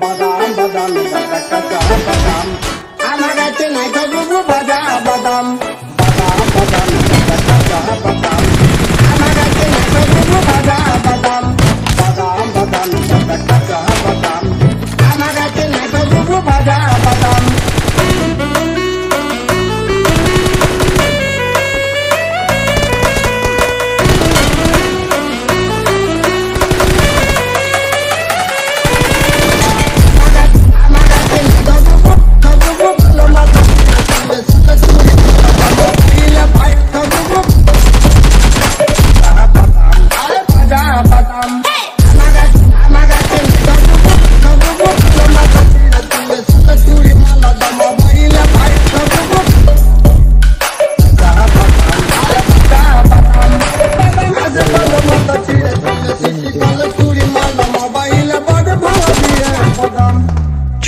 巴达，巴达。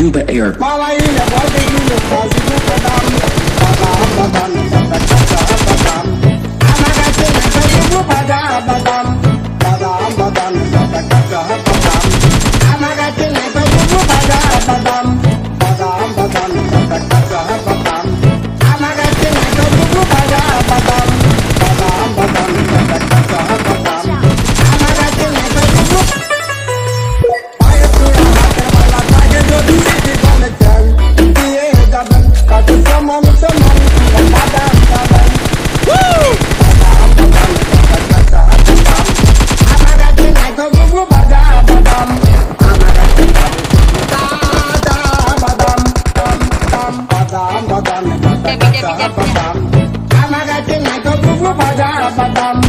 Juba Air. badam badam badam badam badam. I'm a getting like a boo boo badam badam.